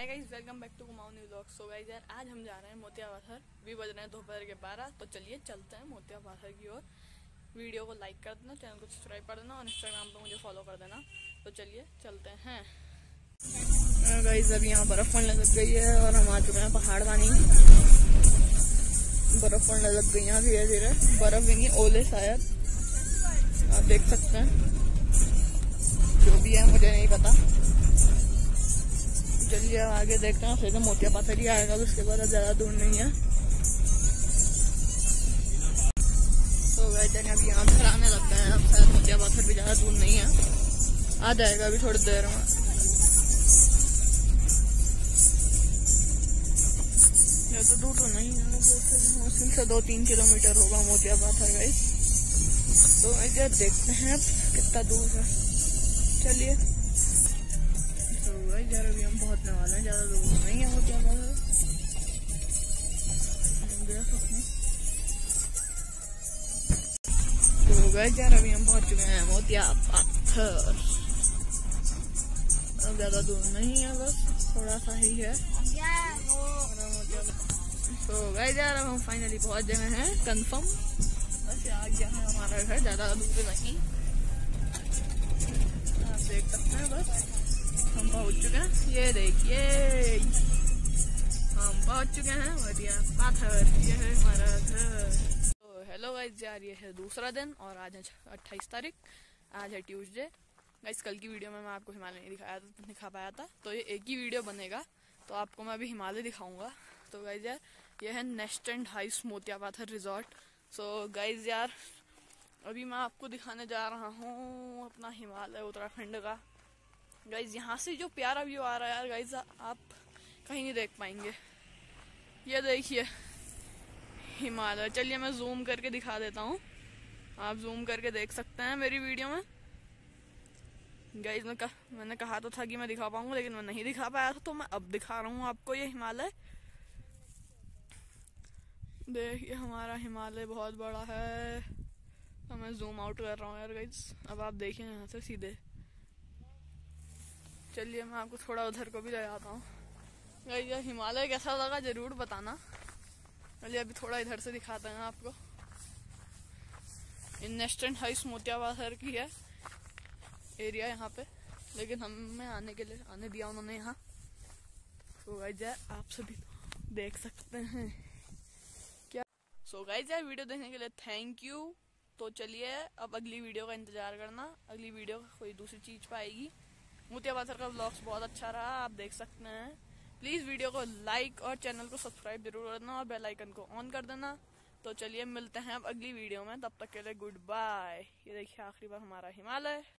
Hi guys, welcome back to Kumaoni vlog so guys यार, आज हम जा रहे हैं मोतिया पाथर भी बज रहे हैं दोपहर के बारह तो चलिए चलते हैं मोतिया पाथर की ओर। वीडियो को लाइक कर देना चैनल को सब्सक्राइब कर देना, और इंस्टाग्राम पे मुझे फॉलो कर देना। तो चलिए चलते हैं। गाइस अभी यहाँ बर्फ़ पड़ने लग गई है, और हम आ चुके हैं पहाड़ पानी। बर्फ़ पड़ने लग गई यहाँ धीरे धीरे बर्फ़ भी नहीं ओले शायद। आप देख सकते हैं। जो भी है, मुझे नहीं पता। चलिए आगे देखते हैं, फिर मोतिया पाथर ही आएगा तो उसके बाद ज़्यादा दूर नहीं है। तो गए अभी यहाँ घर आने लग गए हैं, अब शायद मोतिया पाथर भी ज़्यादा दूर नहीं है। आ जाएगा अभी थोड़ी देर में। तो दूर तो नहीं है मुश्किल से दो तीन किलोमीटर होगा मोतिया पाथर गई तो इधर देखते हैं कितना दूर है। चलिए। भाई यार अभी हम पहुँचने वाले हैं ज़्यादा दूर नहीं है, वो क्या तो गए यार, अभी हम पहुँच चुके हैं मोतिया पत्थर अब ज़्यादा दूर नहीं है, बस थोड़ा सा ही है। तो गए यार, अब हम फाइनली पहुँच गए हैं कंफर्म बस आ गया है हमारा घर, ज़्यादा दूर नहीं। आप देख सकते हैं, बस। हम पहुँच चुके हैं। ये देखिए। हम पहुँच चुके हैं। बढ़िया। पाथर ये है हमारा घर। तो हेलो गाइस यार ये है दूसरा दिन और आज है अट्ठाईस तारीख। आज है ट्यूसडे गाइस कल की वीडियो में मैं आपको हिमालय नहीं दिखाया था दिखा पाया था। तो ये एक ही वीडियो बनेगा। तो आपको मैं अभी हिमालय दिखाऊँगा। तो गाइज़ यार, ये है नेस्ट एंड हाइस मोतिया पाथर रिजॉर्ट सो गाइज़ यार, अभी मैं आपको दिखाने जा रहा हूँ अपना हिमालय, उत्तराखंड का। गाइज़ यहाँ से जो प्यारा व्यू आ रहा है गाइज़ आप कहीं नहीं देख पाएँगे। ये देखिए हिमालय। चलिए मैं जूम करके दिखा देता हूँ। आप जूम करके देख सकते हैं मेरी वीडियो में। गाइज़ मैं कह, मैंने कहा तो था कि मैं दिखा पाऊँगा लेकिन मैं नहीं दिखा पाया था तो मैं अब दिखा रहा हूँ आपको ये हिमालय। देखिए हमारा हिमालय बहुत बड़ा है। तो मैं जूम आउट कर रहा हूँ यार गाइज़ अब आप देखिए यहाँ से सीधे। चलिए, मैं आपको थोड़ा उधर को भी ले जाता हूँ। ये हिमालय कैसा लगा, ज़रूर बताना। चलिए, अभी थोड़ा इधर से दिखाते हैं आपको। इन्वेस्टेंट हाउस मोतियाबासर की है एरिया यहाँ पे। लेकिन हमें आने के लिए, आने दिया उन्होंने यहाँ। तो गाइज़ आप सभी देख सकते हैं। क्या? सो गाइज़ यार वीडियो देखने के लिए थैंक यू तो चलिए, अब अगली वीडियो का इंतज़ार करना। अगली वीडियो कोई दूसरी चीज़ पाएगी। मोतिया बाज़ार का ब्लॉग्स बहुत अच्छा रहा, आप देख सकते हैं। प्लीज़ वीडियो को लाइक और चैनल को सब्सक्राइब ज़रूर करना और बेल आइकन को ऑन कर देना। तो चलिए मिलते हैं अब अगली वीडियो में, तब तक के लिए गुड बाय ये देखिए आखिरी बार हमारा हिमालय।